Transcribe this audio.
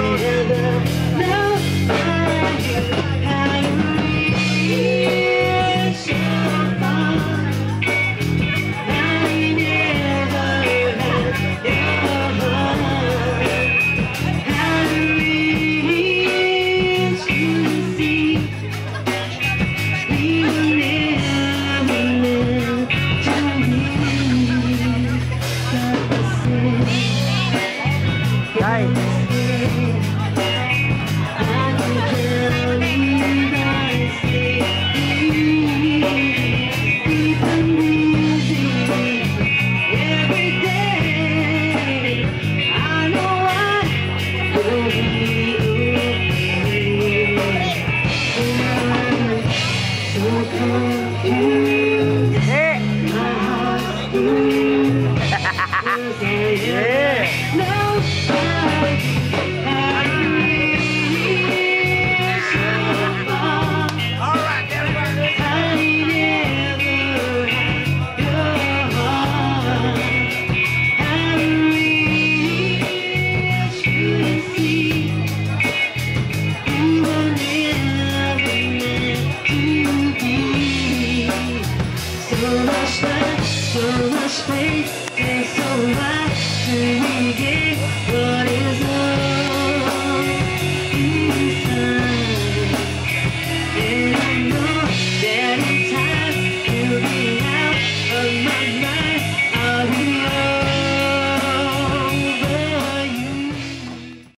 yeah. So much so much to begin. What is